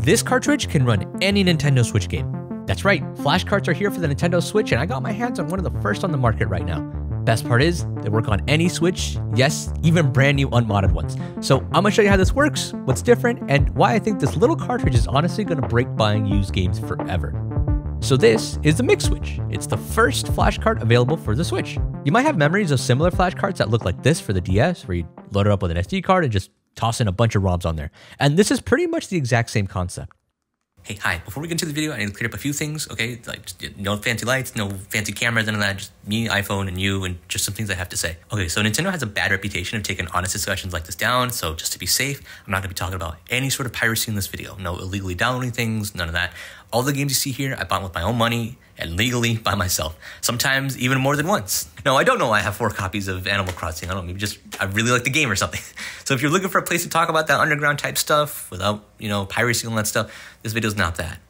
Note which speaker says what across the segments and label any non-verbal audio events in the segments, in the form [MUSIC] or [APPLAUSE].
Speaker 1: This cartridge can run any Nintendo Switch game. That's right, flash carts are here for the Nintendo Switch, and I got my hands on one of the first on the market right now. Best part is, they work on any Switch, yes, even brand new unmodded ones. So I'm gonna show you how this works, what's different, and why I think this little cartridge is honestly gonna break buying used games forever. So this is the MIG Switch. It's the first flash cart available for the Switch. You might have memories of similar flash carts that look like this for the DS, where you load it up with an SD card and just toss in a bunch of ROMs on there. And this is pretty much the exact same concept.
Speaker 2: Hey, hi. Before we get into the video, I need to clear up a few things, okay? Like, no fancy lights, no fancy cameras, none of that. Just me, iPhone, and you, and just some things I have to say. Okay, so Nintendo has a bad reputation of taking honest discussions like this down, so just to be safe, I'm not gonna be talking about any sort of piracy in this video. No illegally downloading things, none of that. All the games you see here, I bought with my own money and legally by myself. Sometimes even more than once. No, I don't know. Why I have four copies of Animal Crossing. I don't know. Maybe just I really like the game or something. [LAUGHS] So if you're looking for a place to talk about that underground type stuff without you know piracy and all that stuff, this video is not that.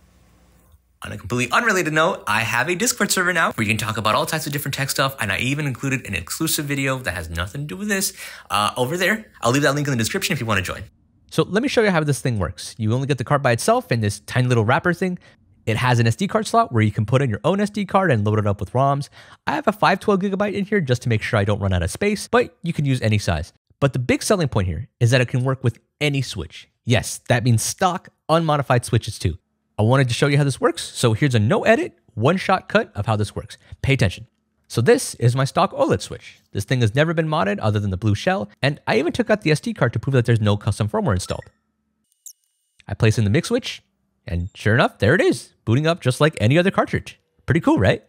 Speaker 2: On a completely unrelated note, I have a Discord server now where you can talk about all types of different tech stuff, and I even included an exclusive video that has nothing to do with this uh, over there. I'll leave that link in the description if you want to join.
Speaker 1: So let me show you how this thing works. You only get the card by itself in this tiny little wrapper thing. It has an SD card slot where you can put in your own SD card and load it up with ROMs. I have a 512 gigabyte in here just to make sure I don't run out of space, but you can use any size. But the big selling point here is that it can work with any Switch. Yes, that means stock, unmodified Switches too. I wanted to show you how this works, so here's a no edit, one shot cut of how this works. Pay attention. So this is my stock OLED Switch. This thing has never been modded other than the blue shell, and I even took out the SD card to prove that there's no custom firmware installed. I place in the MIG switch, and sure enough, there it is, booting up just like any other cartridge. Pretty cool, right?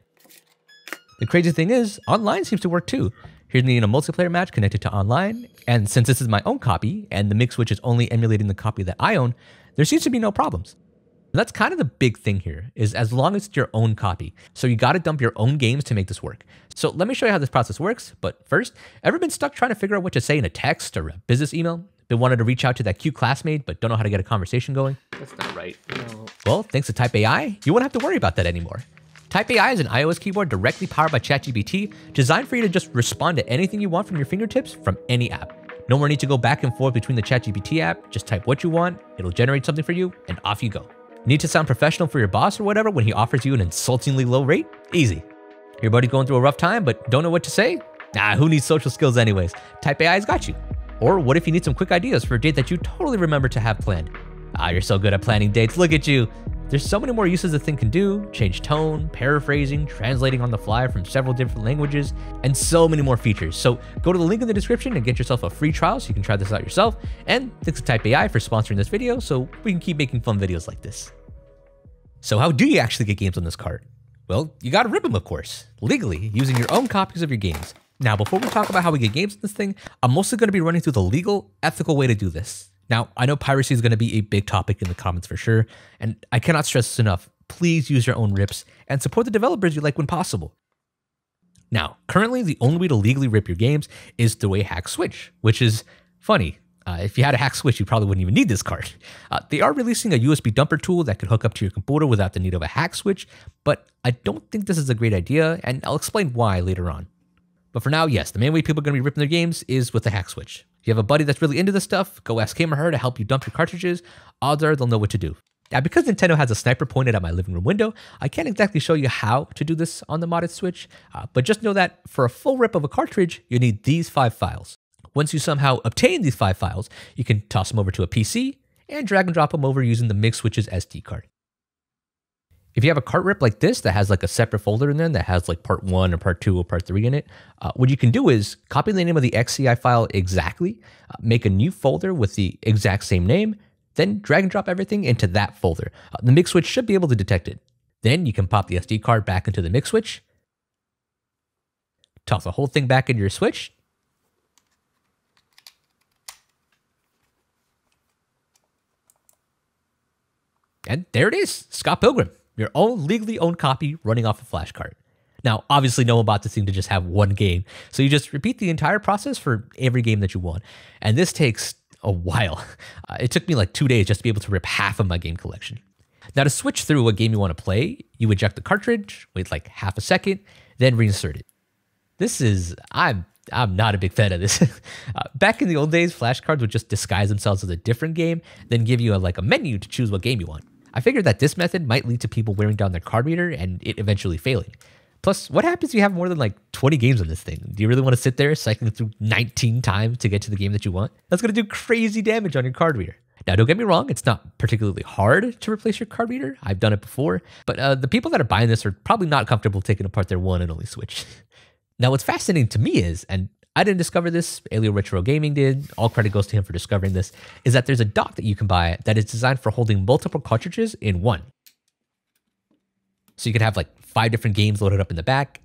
Speaker 1: The crazy thing is, online seems to work too. Here's me in a multiplayer match connected to online, and since this is my own copy, and the MIG switch is only emulating the copy that I own, there seems to be no problems. And that's kind of the big thing here, is as long as it's your own copy. So you gotta dump your own games to make this work. So let me show you how this process works, but first, ever been stuck trying to figure out what to say in a text or a business email? Been wanting to reach out to that cute classmate, but don't know how to get a conversation going?
Speaker 3: That's not right. No.
Speaker 1: Well, thanks to Type AI, you won't have to worry about that anymore. Type AI is an iOS keyboard directly powered by ChatGPT, designed for you to just respond to anything you want from your fingertips from any app. No more need to go back and forth between the ChatGPT app. Just type what you want, it'll generate something for you, and off you go. Need to sound professional for your boss or whatever when he offers you an insultingly low rate? Easy. Your buddy's going through a rough time but don't know what to say? Nah, who needs social skills anyways? Type AI's got you. Or what if you need some quick ideas for a date that you totally remember to have planned? Ah, you're so good at planning dates, look at you. There's so many more uses the thing can do change tone, paraphrasing, translating on the fly from several different languages, and so many more features. So go to the link in the description and get yourself a free trial so you can try this out yourself. And thanks to Type AI for sponsoring this video so we can keep making fun videos like this. So, how do you actually get games on this cart? Well, you gotta rip them, of course, legally, using your own copies of your games. Now, before we talk about how we get games in this thing, I'm mostly gonna be running through the legal, ethical way to do this. Now, I know piracy is going to be a big topic in the comments for sure, and I cannot stress this enough. Please use your own rips and support the developers you like when possible. Now, currently, the only way to legally rip your games is through a hack switch, which is funny. Uh, if you had a hack switch, you probably wouldn't even need this card. Uh, they are releasing a USB dumper tool that could hook up to your computer without the need of a hack switch, but I don't think this is a great idea, and I'll explain why later on. But for now, yes, the main way people are going to be ripping their games is with the hack switch. If you have a buddy that's really into this stuff, go ask him or her to help you dump your cartridges. Odds are they'll know what to do. Now, because Nintendo has a sniper pointed at my living room window, I can't exactly show you how to do this on the modded Switch, uh, but just know that for a full rip of a cartridge, you need these five files. Once you somehow obtain these five files, you can toss them over to a PC and drag and drop them over using the MIG Switch's SD card. If you have a cart rip like this that has like a separate folder in there that has like part one or part two or part three in it, uh, what you can do is copy the name of the XCI file exactly, uh, make a new folder with the exact same name, then drag and drop everything into that folder. Uh, the MIG switch should be able to detect it. Then you can pop the SD card back into the MIG switch, toss the whole thing back into your switch, and there it is, Scott Pilgrim your own legally owned copy running off a flash cart. Now, obviously, no one bought this thing to just have one game. So you just repeat the entire process for every game that you want. And this takes a while. [LAUGHS] Uh, it took me like two days just to be able to rip half of my game collection. Now, to switch through what game you want to play, you eject the cartridge, wait like half a second, then reinsert it. This is, I'm I'm not a big fan of this. [LAUGHS] uh, back in the old days, flashcards would just disguise themselves as a different game, then give you a, like a menu to choose what game you want. I figured that this method might lead to people wearing down their card reader and it eventually failing. Plus, what happens if you have more than like 20 games on this thing? Do you really want to sit there cycling through 19 times to get to the game that you want? That's going to do crazy damage on your card reader. Now, don't get me wrong, it's not particularly hard to replace your card reader. I've done it before, but uh, the people that are buying this are probably not comfortable taking apart their one and only Switch. [LAUGHS] now, what's fascinating to me is, and I didn't discover this, Alio Retro Gaming did, all credit goes to him for discovering this, is that there's a dock that you can buy that is designed for holding multiple cartridges in one. So you could have like five different games loaded up in the back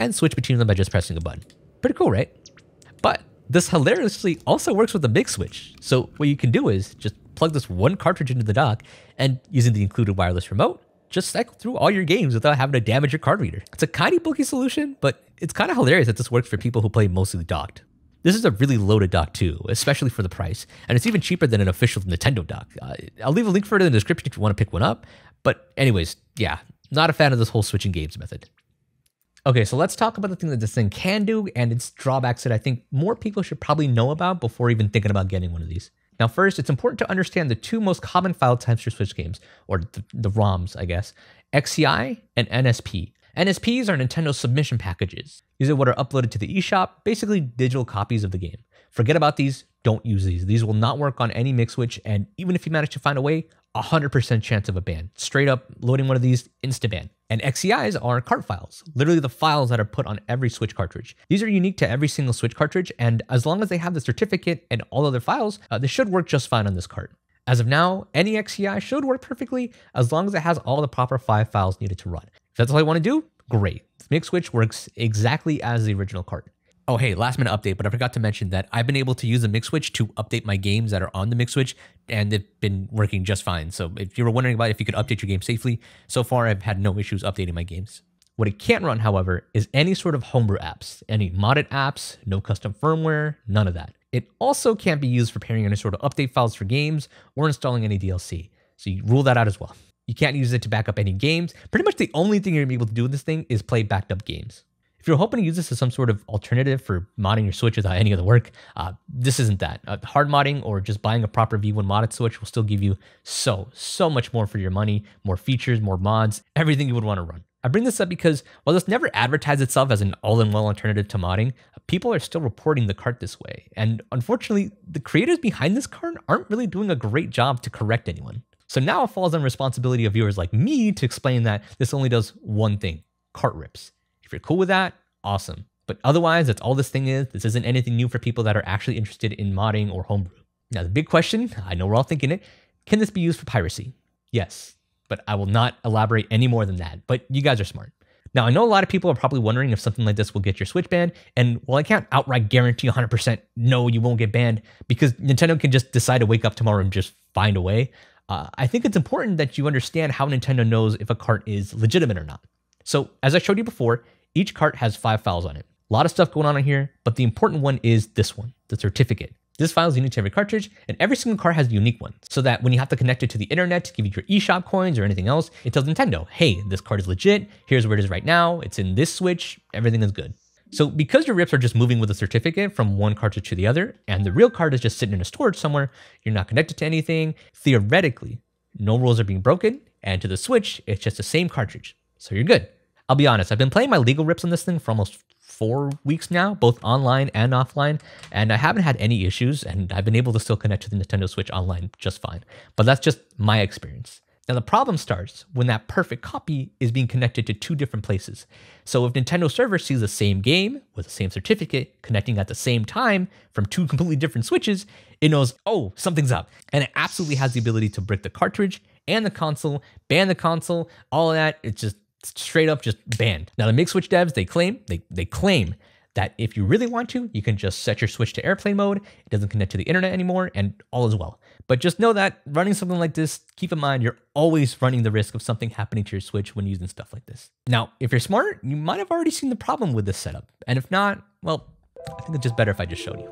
Speaker 1: and switch between them by just pressing a button. Pretty cool, right? But this hilariously also works with the MIG switch. So what you can do is just plug this one cartridge into the dock and using the included wireless remote, just cycle through all your games without having to damage your card reader. It's a kind of bulky solution, but it's kind of hilarious that this works for people who play mostly docked. This is a really loaded dock too, especially for the price, and it's even cheaper than an official Nintendo dock. Uh, I'll leave a link for it in the description if you want to pick one up. But anyways, yeah, not a fan of this whole switching games method. Okay, so let's talk about the thing that this thing can do and its drawbacks that I think more people should probably know about before even thinking about getting one of these. Now, first, it's important to understand the two most common file types for Switch games, or the, the ROMs, I guess, XCI and NSP. NSPs are Nintendo submission packages. These are what are uploaded to the eShop, basically digital copies of the game. Forget about these, don't use these. These will not work on any MIG switch, and even if you manage to find a way, 100% chance of a ban. Straight up loading one of these, insta ban. And XCIs are cart files, literally the files that are put on every Switch cartridge. These are unique to every single Switch cartridge, and as long as they have the certificate and all other files, uh, they should work just fine on this cart. As of now, any XCI should work perfectly as long as it has all the proper five files needed to run. If that's all I want to do, great. MIG Switch works exactly as the original cart. Oh, hey, last minute update, but I forgot to mention that I've been able to use the MIG Switch to update my games that are on the MIG Switch, and they've been working just fine. So if you were wondering about if you could update your game safely, so far I've had no issues updating my games. What it can't run, however, is any sort of homebrew apps, any modded apps, no custom firmware, none of that. It also can't be used for pairing any sort of update files for games or installing any DLC. So you rule that out as well. You can't use it to back up any games. Pretty much the only thing you're gonna be able to do with this thing is play backed up games. If you're hoping to use this as some sort of alternative for modding your Switch without any other work, uh, this isn't that. Uh, hard modding or just buying a proper V1 modded Switch will still give you so, so much more for your money, more features, more mods, everything you would want to run. I bring this up because while this never advertised itself as an all-in-one alternative to modding, people are still reporting the cart this way. And unfortunately, the creators behind this cart aren't really doing a great job to correct anyone. So now it falls on responsibility of viewers like me to explain that this only does one thing, cart rips. You're cool with that, awesome. But otherwise, that's all this thing is. This isn't anything new for people that are actually interested in modding or homebrew. Now, the big question, I know we're all thinking it, can this be used for piracy? Yes, but I will not elaborate any more than that. But you guys are smart. Now, I know a lot of people are probably wondering if something like this will get your Switch banned. And while I can't outright guarantee 100% no, you won't get banned because Nintendo can just decide to wake up tomorrow and just find a way, uh, I think it's important that you understand how Nintendo knows if a cart is legitimate or not. So, as I showed you before, each cart has five files on it. A lot of stuff going on in here, but the important one is this one, the certificate. This file is unique to every cartridge, and every single cart has a unique one, so that when you have to connect it to the internet to give you your eShop coins or anything else, it tells Nintendo, hey, this card is legit, here's where it is right now, it's in this switch, everything is good. So because your rips are just moving with a certificate from one cartridge to the other, and the real card is just sitting in a storage somewhere, you're not connected to anything, theoretically, no rules are being broken, and to the Switch, it's just the same cartridge. So you're good. I'll be honest, I've been playing my legal rips on this thing for almost four weeks now, both online and offline, and I haven't had any issues, and I've been able to still connect to the Nintendo Switch online just fine. But that's just my experience. Now, the problem starts when that perfect copy is being connected to two different places. So, if Nintendo server sees the same game with the same certificate connecting at the same time from two [LAUGHS] completely different switches, it knows, oh, something's up. And it absolutely has the ability to brick the cartridge and the console, ban the console, all of that. It's just straight up just banned. Now the MIG Switch devs, they claim, they, they claim that if you really want to, you can just set your Switch to airplane mode. It doesn't connect to the internet anymore and all is well. But just know that running something like this, keep in mind, you're always running the risk of something happening to your Switch when using stuff like this. Now, if you're smart, you might have already seen the problem with this setup. And if not, well, I think it's just better if I just showed you.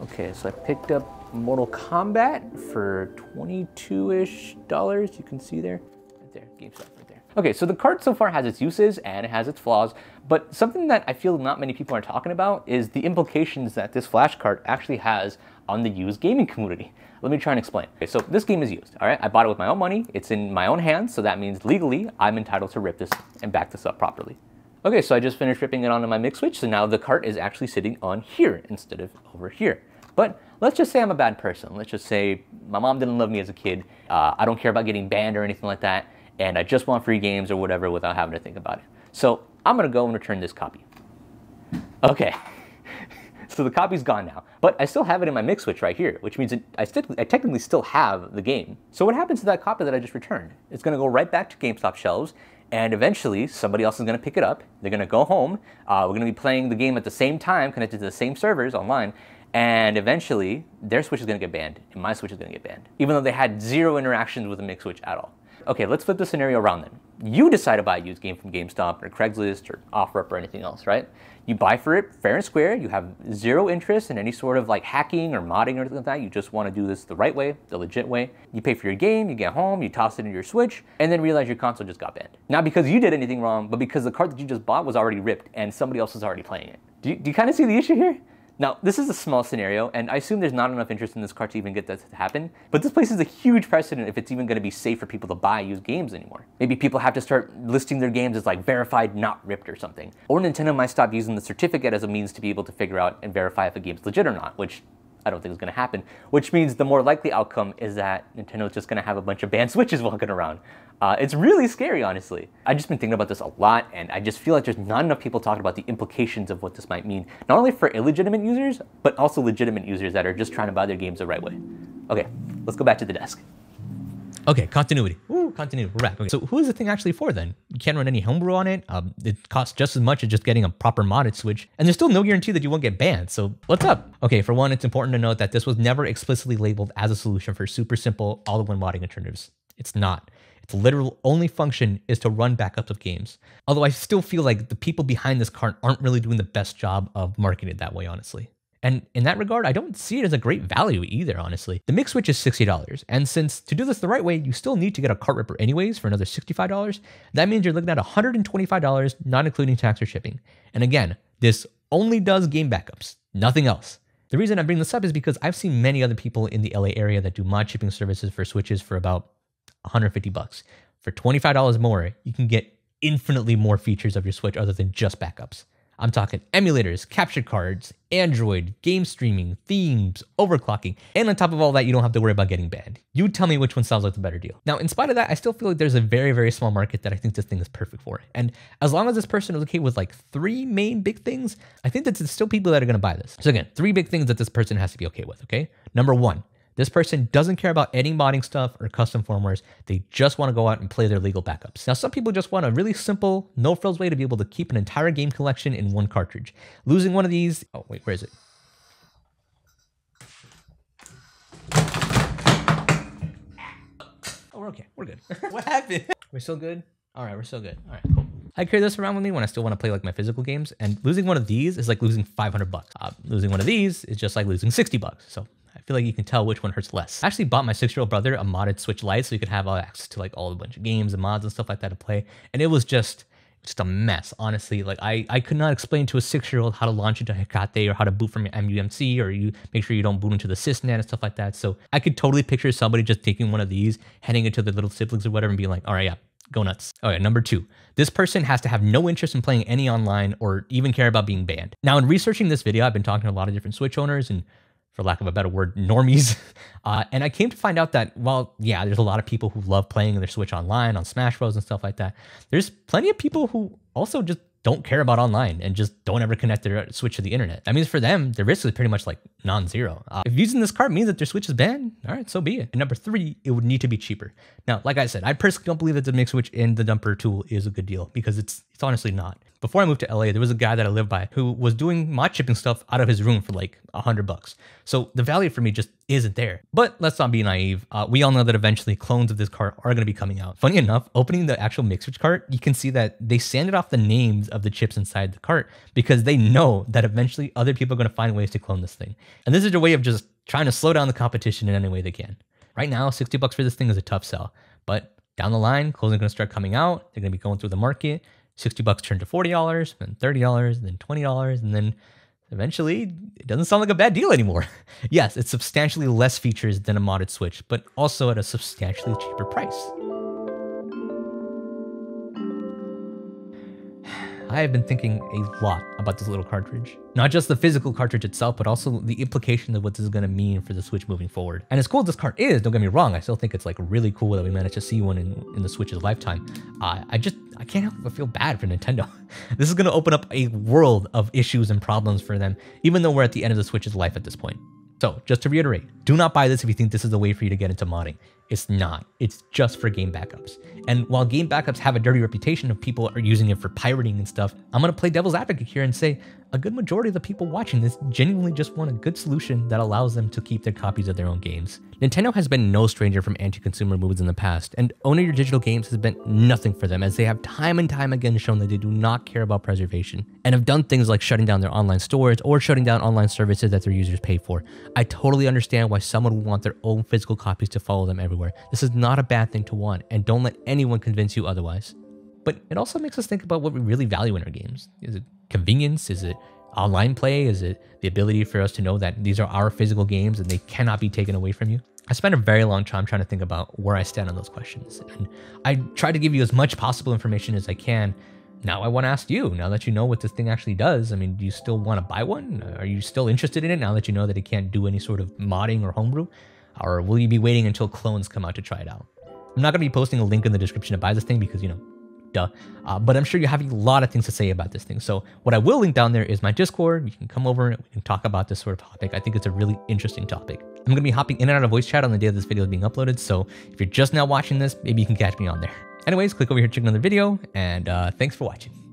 Speaker 1: Okay, so I picked up Mortal Kombat for 22-ish dollars. You can see there, right there, GameStop right there.
Speaker 3: Okay, so the cart so far has its uses and it has its flaws, but something that I feel not many people are talking about is the implications that this flash cart actually has on the used gaming community. Let me try and explain. Okay, so this game is used, all right? I bought it with my own money. It's in my own hands, so that means legally I'm entitled to rip this and back this up properly. Okay, so I just finished ripping it onto my MIG switch, so now the cart is actually sitting on here instead of over here. But let's just say I'm a bad person. Let's just say my mom didn't love me as a kid. Uh, I don't care about getting banned or anything like that and I just want free games or whatever without having to think about it. So I'm gonna go and return this copy. Okay, [LAUGHS] so the copy's gone now, but I still have it in my MIG switch right here, which means I, I technically still have the game. So what happens to that copy that I just returned? It's gonna go right back to GameStop shelves, and eventually somebody else is gonna pick it up. They're gonna go home. Uh, we're gonna be playing the game at the same time, connected to the same servers online, and eventually their switch is gonna get banned, and my switch is gonna get banned, even though they had zero interactions with the MIG switch at all. Okay, let's flip the scenario around then. You decide to buy a used game from GameStop or Craigslist or OfferUp or anything else, right? You buy for it fair and square. You have zero interest in any sort of like hacking or modding or anything like that. You just want to do this the right way, the legit way. You pay for your game, you get home, you toss it into your Switch, and then realize your console just got banned. Not because you did anything wrong, but because the card that you just bought was already ripped and somebody else was already playing it. Do you, do you kind of see the issue here? Now, this is a small scenario, and I assume there's not enough interest in this card to even get that to happen, but this places a huge precedent if it's even going to be safe for people to buy used games anymore. Maybe people have to start listing their games as like verified, not ripped or something. Or Nintendo might stop using the certificate as a means to be able to figure out and verify if a game's legit or not, which I don't think it's going to happen, which means the more likely outcome is that Nintendo's just going to have a bunch of banned [LAUGHS] Switches walking around. Uh, it's really scary, honestly. I've just been thinking about this a lot, and I just feel like there's not enough people talking about the implications of what this might mean, not only for illegitimate users, but also legitimate users that are just trying to buy their games the right way. Okay, let's go back to the desk.
Speaker 1: Okay, continuity. Ooh, continuity. We're back. Okay, so who is the thing actually for then? You can't run any homebrew on it. Um, it costs just as much as just getting a proper modded Switch, and there's still no guarantee that you won't get banned. So what's up? Okay, for one, it's important to note that this was never explicitly labeled as a solution for super simple all-in-one modding alternatives. It's not. Its literal only function is to run backups of games. Although I still feel like the people behind this cart aren't really doing the best job of marketing it that way, honestly. And in that regard, I don't see it as a great value either, honestly. The MIG switch is $60. And since to do this the right way, you still need to get a cart ripper anyways for another $65, that means you're looking at $125, not including tax or shipping. And again, this only does game backups, nothing else. The reason I bring this up is because I've seen many other people in the LA area that do mod shipping services for switches for about 150 bucks. For $25 more, you can get infinitely more features of your Switch other than just backups. I'm talking emulators, capture cards, Android, game streaming, themes, overclocking, and on top of all that, you don't have to worry about getting banned. You tell me which one sounds like the better deal. Now, in spite of that, I still feel like there's a very, very small market that I think this thing is perfect for. And as long as this person is okay with like three main big things, I think that there's still people that are gonna buy this. So again, three big things that this person has to be okay with, okay? Number one, this person doesn't care about any modding stuff or custom firmwares. They just want to go out and play their legal backups. Now, some people just want a really simple, no frills way to be able to keep an entire game collection in one cartridge. Losing one of these, oh wait, where is it? Oh, we're okay. We're good. [LAUGHS] what happened? We're still good? All right, we're still good. All right, cool. I carry this around with me when I still want to play like my physical games, and losing one of these is like losing 500 bucks. Uh, losing one of these is just like losing 60 bucks. So feel like you can tell which one hurts less. I actually bought my six-year-old brother a modded Switch Lite so he could have access to like all a bunch of games and mods and stuff like that to play. And it was just just a mess, honestly. Like I, I could not explain to a six-year-old how to launch into Hekate or how to boot from your emuMMC or you make sure you don't boot into the sysMMC and stuff like that. So I could totally picture somebody just taking one of these, heading into their little siblings or whatever, and being like, all right, yeah, go nuts. All right, number two, this person has to have no interest in playing any online or even care about being banned. Now, in researching this video, I've been talking to a lot of different Switch owners and for lack of a better word, normies. [LAUGHS] Uh, and I came to find out that, well, yeah, there's a lot of people who love playing their Switch online on Smash Bros. and stuff like that. There's plenty of people who also just don't care about online and just don't ever connect their Switch to the internet. That means for them, the risk is pretty much like non-zero. Uh, if using this card means that their Switch is banned, all right, so be it. And number three, it would need to be cheaper. Now, like I said, I personally don't believe that the MIG Switch in the dumper tool is a good deal because it's it's honestly not. Before I moved to LA, there was a guy that I lived by who was doing mod shipping stuff out of his room for like a hundred bucks. So the value for me just isn't there. But let's not be naive. Uh, we all know that eventually clones of this cart are going to be coming out. Funny enough, opening the actual MIG Switch cart, you can see that they sanded off the names of the chips inside the cart because they know that eventually other people are going to find ways to clone this thing. And this is their way of just trying to slow down the competition in any way they can. Right now, 60 bucks for this thing is a tough sell, but Down the line, clones are going to start coming out. They're going to be going through the market. 60 bucks turn to $40, then $30, then $20, and then eventually it doesn't sound like a bad deal anymore. [LAUGHS] yes, it's substantially less features than a modded Switch, but also at a substantially cheaper price. I have been thinking a lot about this little cartridge. Not just the physical cartridge itself, but also the implication of what this is going to mean for the Switch moving forward. And as cool as this cart is, don't get me wrong, I still think it's like really cool that we managed to see one in, in the Switch's lifetime. Uh, I just, I can't help but feel bad for Nintendo. [LAUGHS] this is going to open up a world of issues and problems for them, even though we're at the end of the Switch's life at this point. So, just to reiterate, do not buy this if you think this is the way for you to get into modding. It's not. It's just for game backups. And while game backups have a dirty reputation of people are using it for pirating and stuff, I'm to play devil's advocate here and say a good majority of the people watching this genuinely just want a good solution that allows them to keep their copies of their own games. Nintendo has been no stranger from anti-consumer moves in the past, and owning your digital games has been nothing for them as they have time and time again shown that they do not care about preservation and have done things like shutting down their online stores or shutting down online services that their users pay for. I totally understand why someone would want their own physical copies to follow them everywhere. This is not a bad thing to want, and don't let anyone convince you otherwise. But it also makes us think about what we really value in our games. Is it convenience? Is it online play? Is it the ability for us to know that these are our physical games and they cannot be taken away from you? I spent a very long time trying to think about where I stand on those questions. And I try to give you as much possible information as I can. Now I want to ask you, now that you know what this thing actually does, I mean, do you still want to buy one? Are you still interested in it now that you know that it can't do any sort of modding or homebrew? Or will you be waiting until clones come out to try it out? I'm not going to be posting a link in the description to buy this thing because, you know, Uh, but I'm sure you have a lot of things to say about this thing. So what I will link down there is my Discord. You can come over and we can talk about this sort of topic. I think it's a really interesting topic. I'm going to be hopping in and out of voice chat on the day this video is being uploaded. So if you're just now watching this, maybe you can catch me on there. Anyways, click over here, to check another video, and uh, thanks for watching.